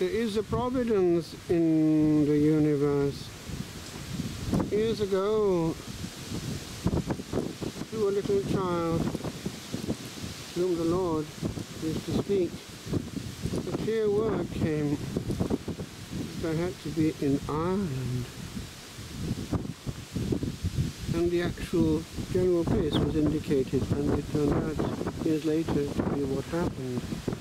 There is a providence in the universe. Years ago, to a little child whom the Lord used to speak, a clear word came that had to be in Ireland. And the actual general place was indicated, and it turned out years later to be what happened.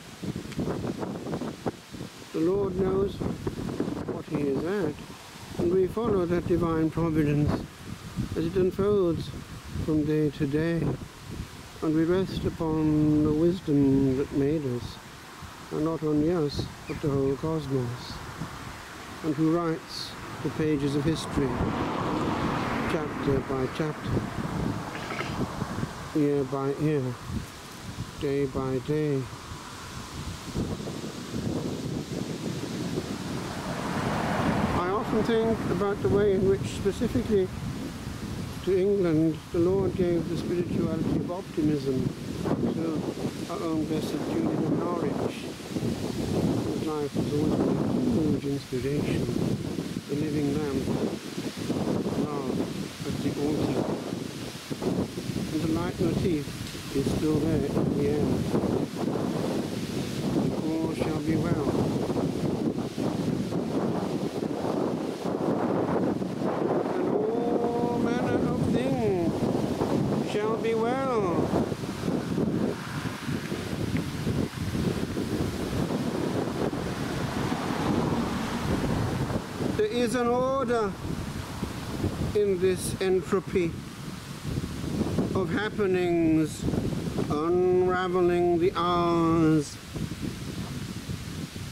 The Lord knows what He is at, and we follow that divine providence as it unfolds from day to day, and we rest upon the wisdom that made us, and not only us, but the whole cosmos, and who writes the pages of history, chapter by chapter, year by year, day by day. I often think about the way in which specifically to England the Lord gave the spirituality of optimism to our own blessed Julian of Norwich, whose life was always a huge inspiration, the living lamp, love at the altar. And the leitmotif is still there in the air. All shall be well. and all manner of things shall be well. There is an order in this entropy of happenings unraveling the hours.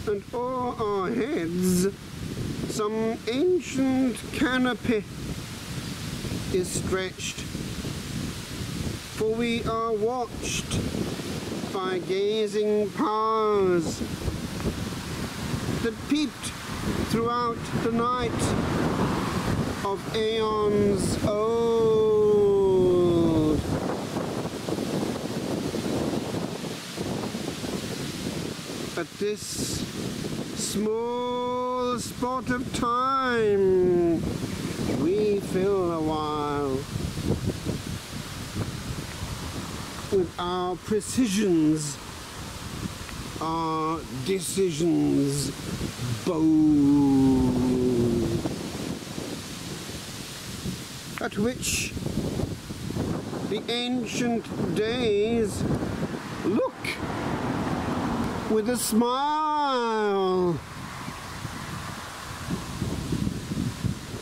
And o'er our heads some ancient canopy is stretched, for we are watched by gazing powers that peeped throughout the night of aeons old. At this small spot of time we fill a while with our precisions, our decisions bold, at which the ancient days look with a smile.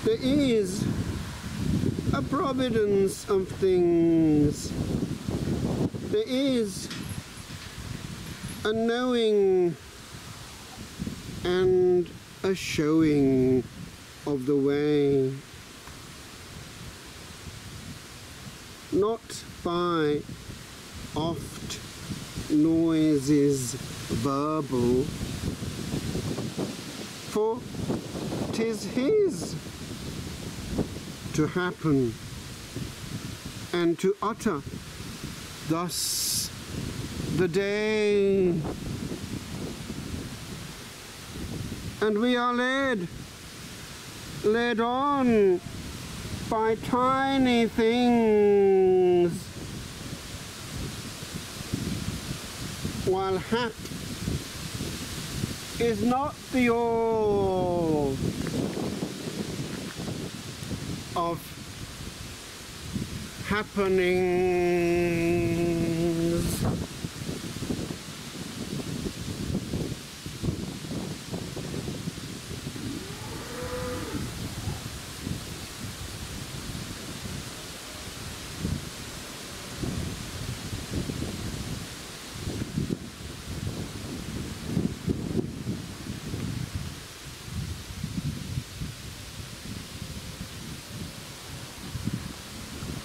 There is a providence of things. There is a knowing and a showing of the way. Not by oft noises verbal, for 'tis his to happen and to utter thus the day. And we are led, led on by tiny things, while hap is not the all of happening